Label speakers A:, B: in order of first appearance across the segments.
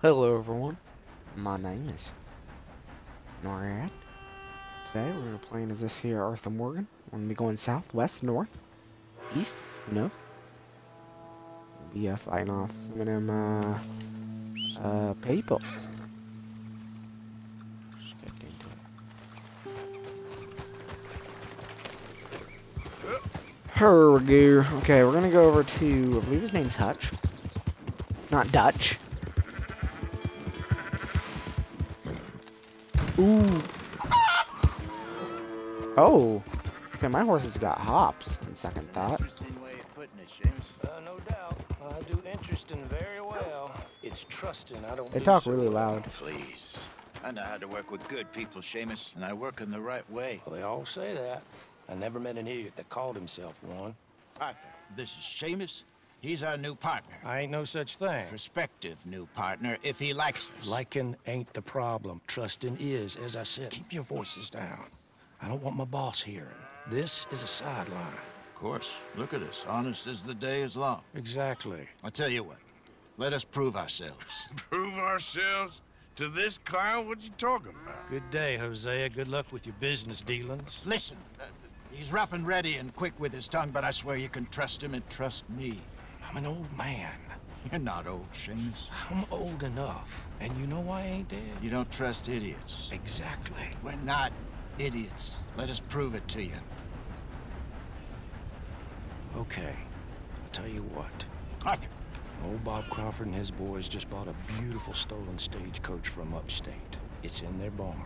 A: Hello everyone, my name is Norad. Today we're gonna play as this here Arthur Morgan. We're gonna be going south, west, north, east, no. Be uh, fighting off some of them uh uh peoples. Just. Okay, we're gonna go over to I believe his name's Hutch. Not Dutch. Ooh. Oh. Okay, my horse has got hops, on second thought.
B: Interesting way of putting it, Seamus.
C: Uh, no doubt. I do interesting very well. It's trusting. I don't
A: They
C: do
A: talk
C: so
A: really loud.
B: Please. I know how to work with good people, Seamus, and I work in the right way.
C: Well, they all say that. I never met an idiot that called himself one.
B: Arthur, this is Seamus. He's our new partner.
C: I ain't no such thing.
B: Prospective new partner, if he likes us.
C: Liking ain't the problem. Trusting is. As I said, keep your voices down. I don't want my boss hearing. This is a sideline.
B: Of course. Look at us. Honest as the day is long.
C: Exactly.
B: I'll tell you what. Let us prove ourselves.
D: Prove ourselves to this clown? What you talking about?
C: Good day, Hosea. Good luck with your business dealings.
B: Listen, uh, he's rough and ready and quick with his tongue, but I swear you can trust him and trust me.
C: I'm an old man.
B: You're not old, Seamus.
C: I'm old enough. And you know why I ain't dead.
B: You don't trust idiots.
C: Exactly.
B: We're not idiots. Let us prove it to you.
C: Okay. I'll tell you what.
B: Arthur,
C: Old Bob Crawford and his boys just bought a beautiful stolen stagecoach from upstate. It's in their barn.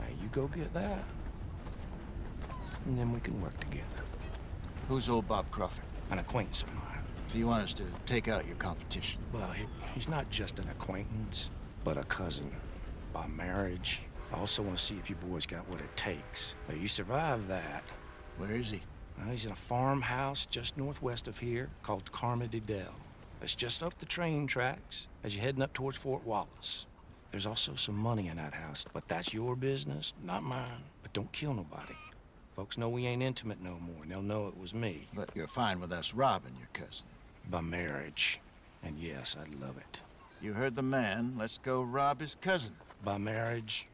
C: Now you go get that, and then we can work together.
B: who's old Bob Crawford?
C: An acquaintance of mine.
B: So you want us to take out your competition?
C: Well, he, he's not just an acquaintance, but a cousin. By marriage. I also want to see if you boys got what it takes. Now, you survive that.
B: Where is he?
C: Well, he's in a farmhouse just northwest of here called Carmody Dell. It's just up the train tracks as you're heading up towards Fort Wallace. There's also some money in that house, but that's your business, not mine. But don't kill nobody. Folks know we ain't intimate no more, and they'll know it was me.
B: But you're fine with us robbing your cousin.
C: By marriage. And yes, I'd love it.
B: You heard the man. Let's go rob his cousin.
C: By marriage.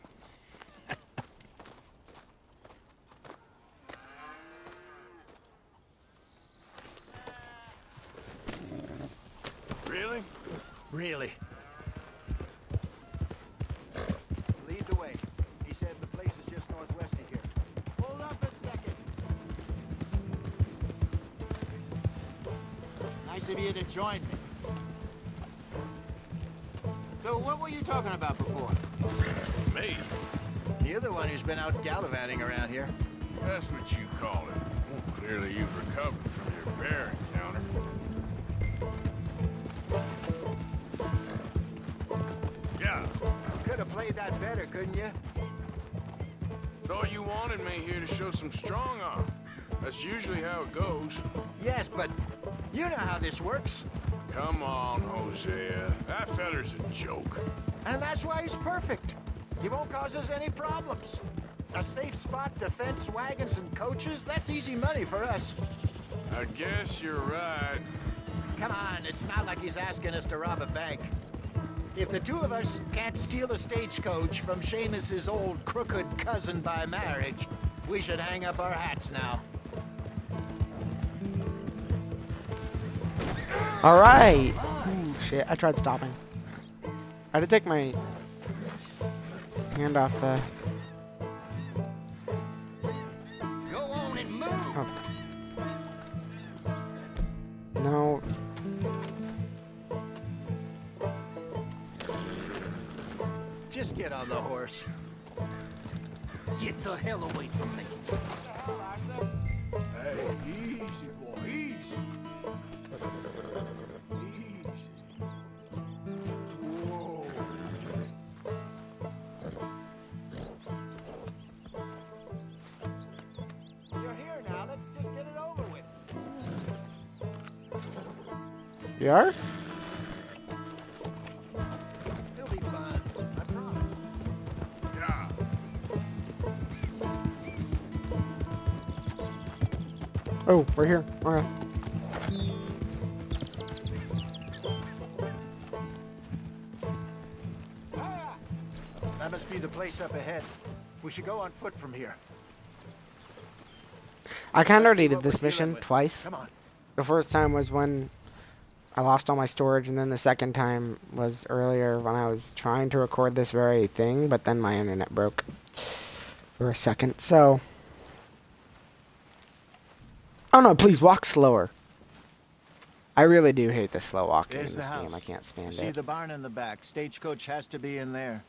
D: Really?
B: Really? Nice of you to join me. So what were you talking about before?
D: Me?
B: You're the one who's been out gallivanting around here.
D: That's what you call it. Well, clearly you've recovered from your bear encounter. Yeah.
E: Could have played that better, couldn't you?
D: Thought you wanted me here to show some strong arm. That's usually how it goes.
E: Yes, but you know how this works.
D: Come on, Hosea. That feller's a joke.
E: And that's why he's perfect. He won't cause us any problems. A safe spot defense, wagons and coaches, that's easy money for us.
D: I guess you're right.
E: Come on, it's not like he's asking us to rob a bank. If the two of us can't steal a stagecoach from Seamus's old crooked cousin by marriage, we should hang up our hats now.
A: Alright! Ooh, shit, I tried stopping. I had to take my hand off the... You are?
E: It'll be fun, I promise.
D: Yeah.
A: Oh, we're here. Alright.
E: That must be the place up ahead. We should go on foot from here.
A: I kind of already did this mission twice.
E: Come on.
A: The first time was when I lost all my storage, and then the second time was earlier when I was trying to record this very thing, but then my internet broke for a second. So, oh no, please walk slower. I really do hate the slow walking
E: There's
A: in this game. I can't stand
E: See
A: it.
E: the barn in the back. Stagecoach has to be in there.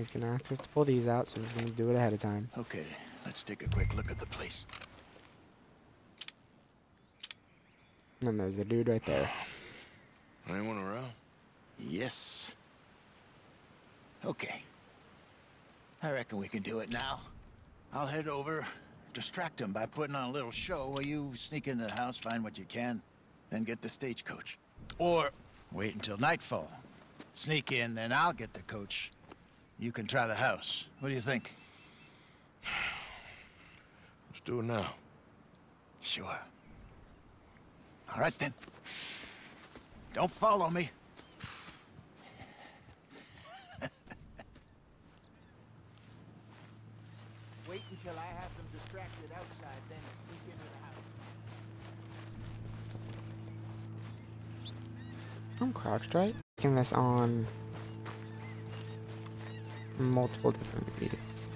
A: He's gonna ask us to pull these out, so I'm just gonna do it ahead of time.
E: Okay, let's take a quick look at the place.
A: And then there's a dude right there.
D: Anyone around?
E: Yes. Okay. I reckon we can do it now. I'll head over, distract him by putting on a little show while you sneak into the house, find what you can, then get the stagecoach. Or wait until nightfall. Sneak in, then I'll get the coach. You can try the house. What do you think?
D: Let's do it now.
E: Sure. All right then. Don't follow me. Wait until I have them distracted outside, then sneak into the house.
A: I'm crouched right. Making this on multiple different views.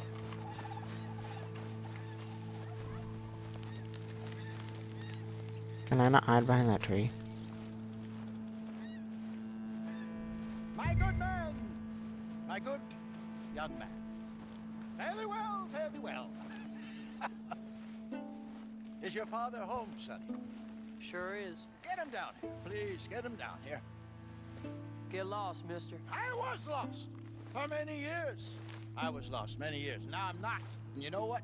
A: Can I not hide behind that tree?
E: My good man! My good young man. Fairly well, fairly well. is your father home, Sonny?
F: Sure is.
E: Get him down here. Please, get him down here.
F: Get lost, mister.
E: I was lost for many years. I was lost many years. Now I'm not. And you know what?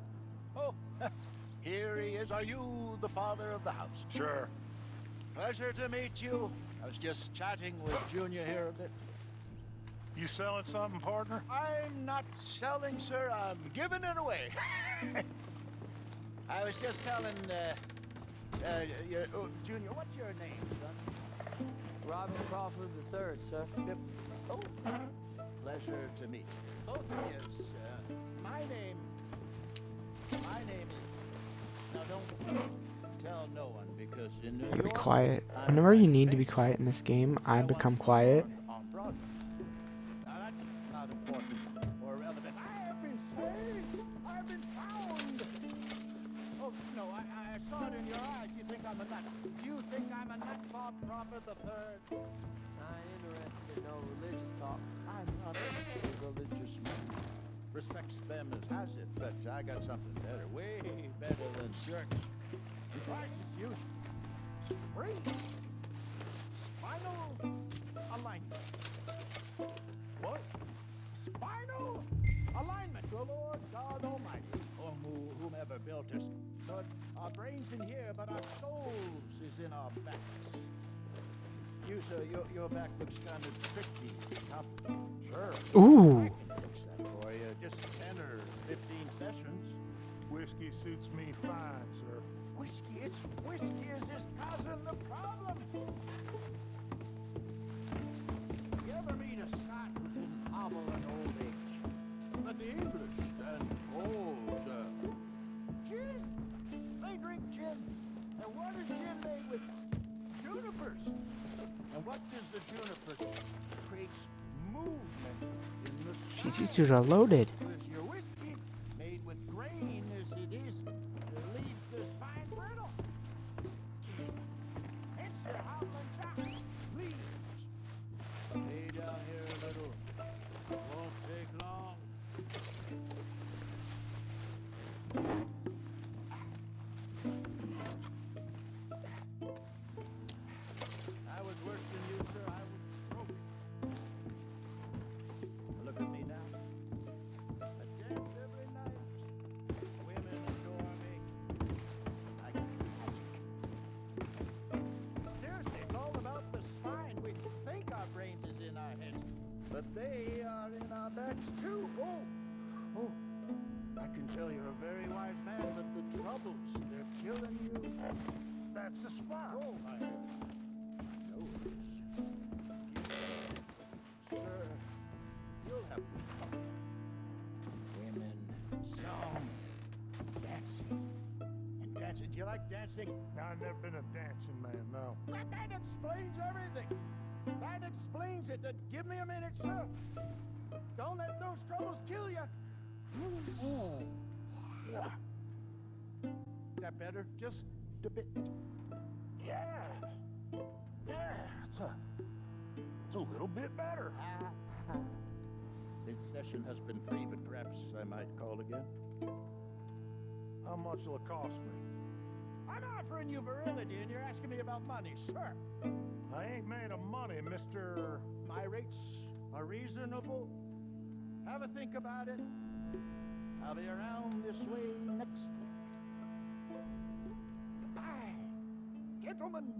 E: Oh, here he is. Are you the father of the house?
G: Sure.
E: Pleasure to meet you. I was just chatting with Junior here a bit.
G: You selling something, partner?
E: I'm not selling, sir. I'm giving it away. I was just telling, uh, uh, your, oh, Junior, what's your name, son?
F: Robert Crawford III, sir.
E: Yep. Oh, pleasure to meet you. Both of you. Uh, my name. My name is. Now don't tell no one because in New
A: Gotta be quiet. Whenever you need to be quiet in this game, I become quiet.
E: known On Broadway. Now that's not important or relevant. I have been saved. I've been found. Oh no, I, I saw it in your eyes. You think I'm a nut? You think I'm a nut, Bob Crawford the third?
F: I ain't interested in no religious talk.
E: I'm not a religious man. Respects them as has it, but I got something better, way better than church. And twice as usual. Free. Spinal alignment. What? Spinal alignment. The Lord God Almighty, or who- whomever built us, put our brains in here, but our souls is in our backs. You, sir, your, your back looks kind of tricky. Complicated. Sure.
A: Ooh.
E: I can fix that for you. Just 10 or 15 sessions.
G: Whiskey suits me fine, sir.
E: Whiskey, it's whiskey is just causing the problem. You ever meet a Scot who didn't hobble
A: these are loaded.
E: They are in our backs too. Oh, oh. I can tell you're a very wise man, but the troubles, they're killing you.
G: That's the spot. Oh yes.
E: Sir, you'll have to talk. Women, song, dancing. And dancing, do you like dancing?
G: I've never been a dancing man, no.
E: That explains everything. That explains it. Uh, give me a minute, sir. Don't let those troubles kill you. Is that better? Just a bit.
G: Yeah. Yeah, it's a, it's a little bit better.
E: This session has been free, but perhaps I might call again.
G: How much will it cost me?
E: I'm offering you virility, and you're asking me about money, sir.
G: I ain't made of money, Mr.
E: My rates are reasonable. Have a think about it. I'll be around this way next week. Goodbye, gentlemen.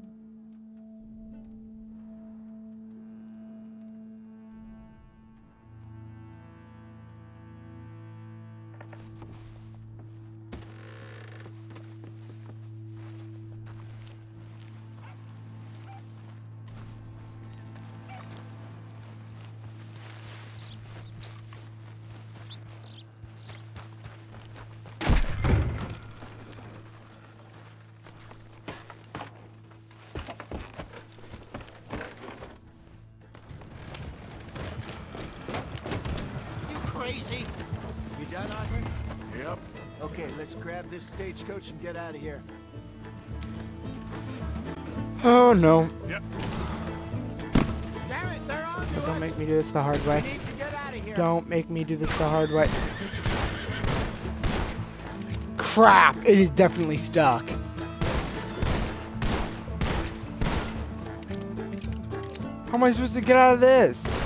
E: Crazy? You done, Arthur?
D: Yep.
E: Okay, let's grab this stagecoach and get out of here.
A: Oh no.
D: Yep.
E: Damn it, they're on to
A: Don't
E: us.
A: make me do this the hard way.
E: We need to get out of here.
A: Don't make me do this the hard way. Crap! It is definitely stuck. How am I supposed to get out of this?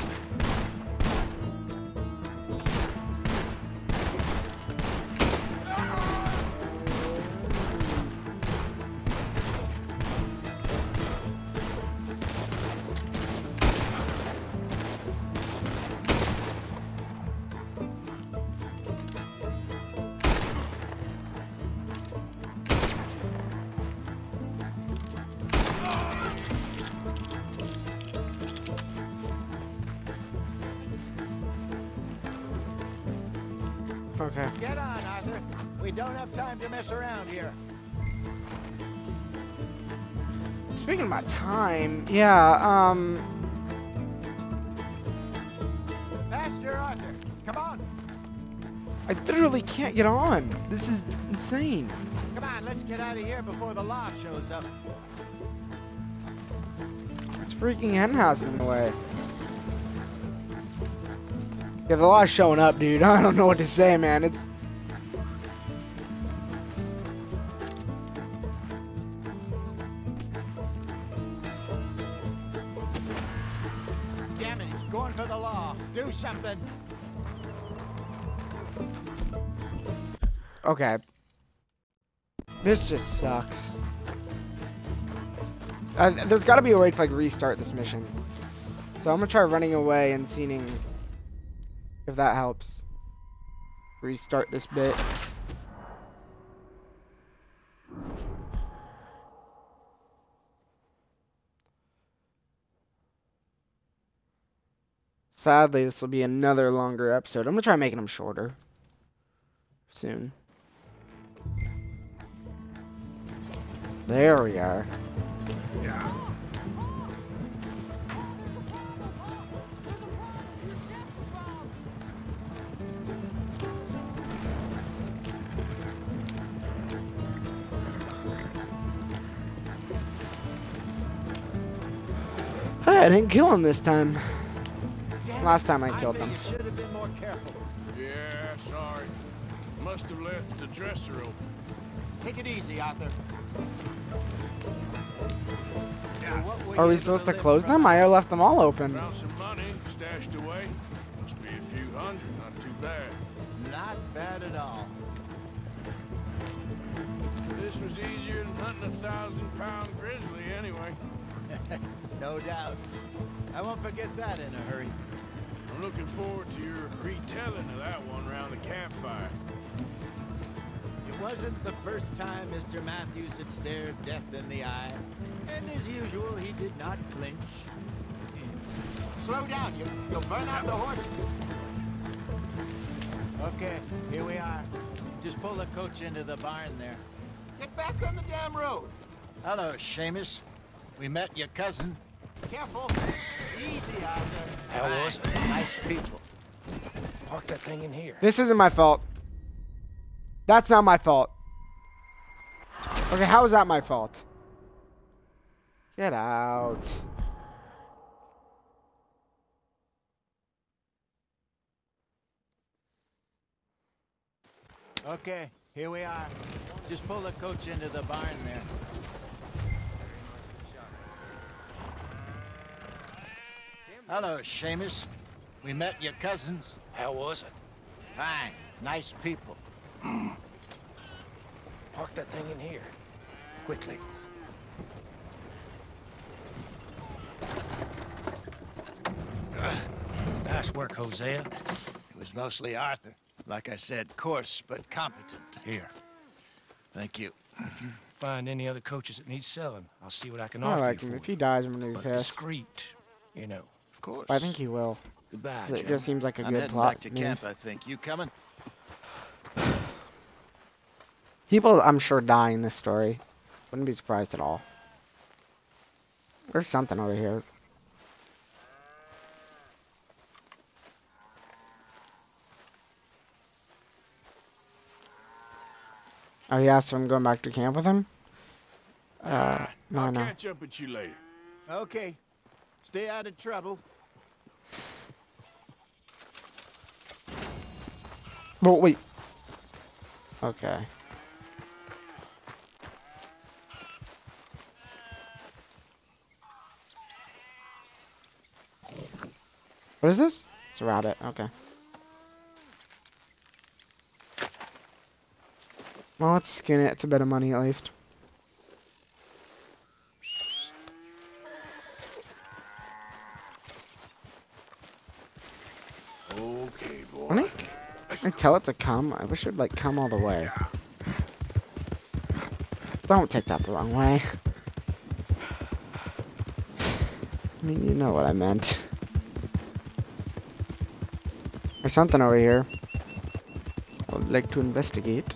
A: Okay.
E: Get on, Arthur. We don't have time to mess around here.
A: Speaking about time, yeah, um,
E: Faster, Arthur. Come on.
A: I literally can't get on. This is insane.
E: Come on, let's get out of here before the law shows up.
A: This freaking hen house is in the way. Yeah, the law's showing up, dude. I don't know what to say, man. It's
E: Damn it, he's going for the law. Do something.
A: okay. This just sucks. Uh, there's got to be a way to like restart this mission. So I'm gonna try running away and seeing if that helps. Restart this bit. Sadly, this will be another longer episode. I'm gonna try making them shorter soon. There we are. Hey, I didn't kill him this time. Last time I killed
E: think
A: them.
E: Should have been more careful.
D: Yeah, sorry. Must have left the dresser open.
E: Take it easy, Arthur. So
A: Are we supposed to close
E: from?
A: them? I left them all open.
D: Found some money stashed away. Must be a few hundred, not too bad.
E: Not bad at all.
D: This was easier than hunting a thousand pound grizzly anyway.
E: No doubt. I won't forget that in a hurry.
D: I'm looking forward to your retelling of that one around the campfire.
E: It wasn't the first time Mr. Matthews had stared death in the eye. And as usual, he did not flinch. Slow down, you, you'll burn out the horses. Okay, here we are. Just pull the coach into the barn there. Get back on the damn road. Hello, Seamus. We met your cousin. Careful. Easy, Arthur.
C: How was it?
E: Nice people.
C: Park that thing in here.
A: This isn't my fault. That's not my fault. Okay, how is that my fault? Get out.
E: Okay, here we are. Just pull the coach into the barn there. Hello, Seamus. We met your cousins.
C: How was it?
E: Fine. Nice people.
C: Park that thing in here. Quickly. Uh, nice work, Hosea.
E: It was mostly Arthur. Like I said, coarse but competent.
C: Here.
E: Thank you.
C: Find any other coaches that need selling. I'll see what I can
A: I
C: offer
A: like
C: you
A: him.
C: for
A: If he dies, I'm gonna be
C: But discreet, you know.
E: Course.
A: I think he will.
C: Goodbye,
A: It just seems like a
E: I'm
A: good plot
E: back to
A: move.
E: camp, I think. You coming?
A: People, I'm sure, die in this story. Wouldn't be surprised at all. There's something over here. Oh, he asked if I'm going back to camp with him? Uh, no,
D: I'll
A: no.
D: catch up with you later.
E: Okay. Stay out of trouble.
A: Well, wait. Okay. What is this? It's a rabbit. Okay. Well, let's skin it. It's a bit of money at least.
D: Okay, boy.
A: I think I tell it to come. I wish it would like come all the way. Don't take that the wrong way. I mean, you know what I meant. There's something over here. I would like to investigate.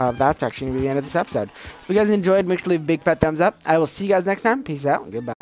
A: Uh, that's actually going to be the end of this episode. If you guys enjoyed, make sure to leave a big fat thumbs up. I will see you guys next time. Peace out goodbye.